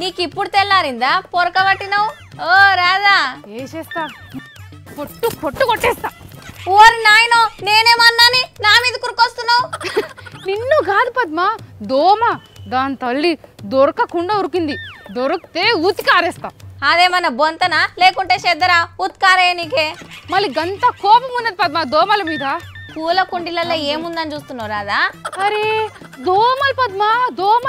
నీకు ఇప్పుడు తెల్లారిందా? పొరక పట్టినావు ఓ రాదా వేసేస్తా పొట్టు పొట్టు కొట్టేస్తా. ఓరి నాయనో నేనేమన్నాని? నా మీద కురుకొస్తున్నావు? నిన్ను కాదు పద్మ దోమ. దాని తల్లి దొరకకుండా ఉరికింది. దొరికితే ఉతికి ఆరేస్తా అదేమన్నా బొంతనా? లేకుంటే చెద్దరా? ఉత్కారే నీకే. మళ్ళీ గంత కోపం ఉన్నది పద్మ దోమల మీద. పూల కుండీలలో ఏముందని చూస్తున్నావు రాదా అరే దోమలు పద్మ దోమలు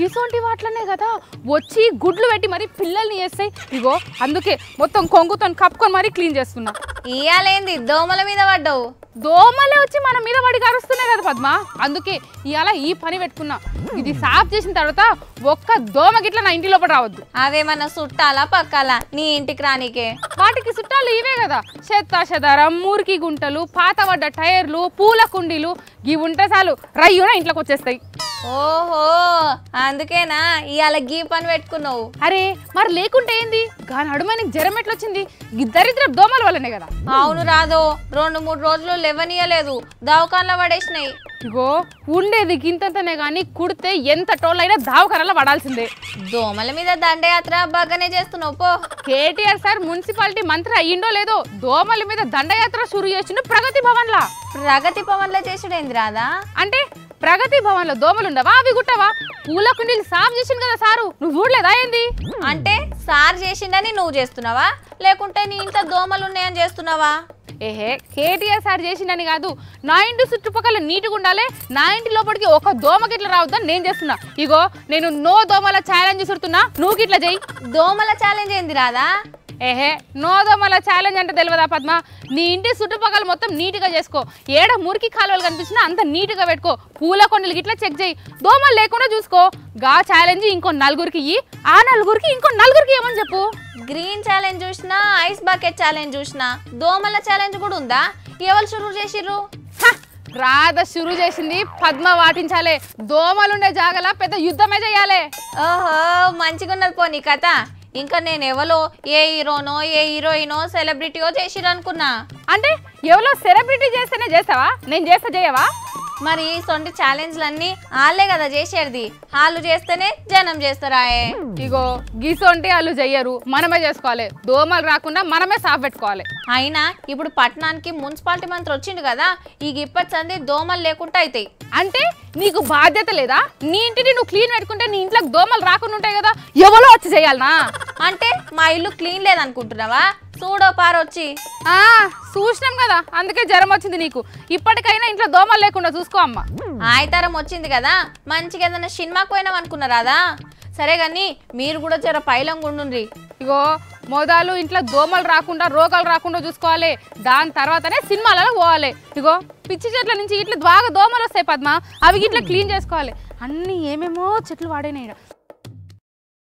గిసొంటి వాట్లనే కదా? వచ్చి గుడ్లు పెట్టి మరి పిల్లల్ని వేస్తాయి ఇగో అందుకే మొత్తం కొంగుతో కప్పుకొని మరీ క్లీన్ చేస్తున్నా. ఇయ్యాలేంది? దోమల మీద పడ్డావు. దోమలే వచ్చి మన మీద పడి కరుస్తున్నాయి కదా పద్మ? అందుకే ఇవాళ ఈ పని పెట్టుకున్నా. ఇది సాఫ్ చేసిన తర్వాత ఒక్క దోమ గిట్ల నా ఇంటి లోపల రావద్దు. అవేమన్నా చుట్టాలా పక్కాలా? నీ ఇంటికి రానీకే. వాటికి చుట్టాలు ఇవే కదా. చెత్త చెదారం మురికి గుంటలు పాతబడ్డ టైర్లు పూల కుండీలు ఇవి ఉంటే చాలు రయ్యున ఇంట్లోకి వచ్చేస్తాయి. ఓహో అందుకేనా? ఇవాళ గీ పని పెట్టుకున్నావు. అరే మరి లేకుంటే ఏంది? గాని అడుమ నీకు జ్వరం ఎట్లొచ్చింది? ఈ దరిద్ర దోమల వల్లనే కదా. అవును రాదో రెండు మూడు రోజులు లేవనీయలేదు. దవాఖానలో పడేసినాయి. ఇగో ఉండేది గింతంతనే కానీ కుడితే ఎంత టోళ్ళైనా దావకరలో పడాల్సిందే. దోమల మీద దండయాత్ర బాగానే చేస్తున్నావు పో. కేటీఆర్ సార్ మున్సిపాలిటీ మంత్రి అయ్యిండో లేదో దోమల మీద దండయాత్ర షురు చేసిండు ప్రగతి భవన్లా. ప్రగతి పవన్లో చేసుడేంది రాదా అంటే ప్రగతి భవన్లో దోమలు ఉండవా అవి గుట్టవా? పూల కుండీలు సాఫ్ చేసిండు కదా సారు. నువ్వు చూడలేదా ఏంది? అంటే సార్ చేసిండని నువ్వు చేస్తున్నావా? లేకుంటే నీ ఇంట్లో దోమలు ఉన్నాయని చేస్తున్నావా? ఏహే కేటీఆర్ సార్ చేసిండని కాదు. నా ఇంటి చుట్టుపక్కల నీట్గా ఉండాలి నా ఇంటి లోపలికి ఒక దోమ గిట్ల రావద్దని నేను చేస్తున్నా. ఇగో నేను నో దోమల ఛాలెంజ్ విసురుతున్నా నువ్వు గిట్ల చెయ్యి దోమల ఛాలెంజ్ ఏంది రాదా ఏహే నో దోమల ఛాలెంజ్ అంటే తెలియదా పద్మ? నీ ఇంటి చుట్టుపక్కల మొత్తం నీట్గా చేసుకో. ఏడ మురికి కాలువలు కనిపించినా అంత నీట్గా పెట్టుకో. పూల కొండలు గిట్లా చెక్ చేయి. దోమలు లేకుండా చూసుకో. గా ఛాలెంజ్ ఇంకో నలుగురికి ఇయ్యి. ఆ నలుగురికి ఇంకో నలుగురికి ఏమని చెప్పు. గ్రీన్ ఛాలెంజ్ చూసినా ఐస్ బకెట్ ఛాలెంజ్ చూసినా దోమల ఛాలెంజ్ కూడా ఉందా? ఎవరు షురూ చేసిర్రు? హ! రాధ షురు చేసింది పద్మ వాటించాలే. దోమలుండే జాగలా పెద్ద యుద్ధమే చేయాలి. ఓహో మంచిగున్నది పో నీ కథ. ఇంకా నేను ఎవరో ఏ హీరోనో ఏ హీరోయినో సెలబ్రిటీయో చేసిర్రు అనుకున్నా అంటే ఎవరో సెలబ్రిటీ చేస్తేనే చేస్తావా? నేను చేస్తా చేయవా? మరి సొంటి ఛాలెంజ్లన్నీ వాళ్ళే కదా చేసేది. వాళ్ళు చేస్తేనే జనం చేస్తారాయే. ఇగో గీసొంటే వాళ్ళు చెయ్యరు. మనమే చేసుకోవాలి. దోమలు రాకుండా మనమే సాఫ్ పెట్టుకోవాలి. అయినా ఇప్పుడు పట్టణానికి మున్సిపాలిటీ మంత్రి వచ్చిండు కదా ఈ ఇప్పటి సంది దోమలు లేకుండా అవుతాయి అంటే నీకు బాధ్యత లేదా? నీ ఇంటిని నువ్వు క్లీన్ పెట్టుకుంటే నీ ఇంట్లోకి దోమలు రాకుండా ఉంటాయి కదా? ఎవరో వచ్చి చేయాలనా? అంటే మా ఇల్లు క్లీన్ లేదనుకుంటున్నావా? చూడో పారొచ్చి ఆ చూసినాం కదా అందుకే జ్వరం వచ్చింది నీకు. ఇప్పటికైనా ఇంట్లో దోమలు లేకుండా చూసుకో అమ్మ. ఆయతరం వచ్చింది కదా మంచిగా ఏదైనా సినిమాకి పోయినాం అనుకున్నారాదా సరే కానీ మీరు కూడా జర పైలం గుండుండ్రి ఇగో మొదలు ఇంట్లో దోమలు రాకుండా రోగాలు రాకుండా చూసుకోవాలి. దాని తర్వాతనే సినిమాలలో పోవాలి. ఇగో పిచ్చి చెట్ల నుంచి ఇట్లా బాగా దోమలు వస్తాయి పద్మ అవి ఇట్లా క్లీన్ చేసుకోవాలి. అన్ని ఏమేమో చెట్లు వాడేనాయి.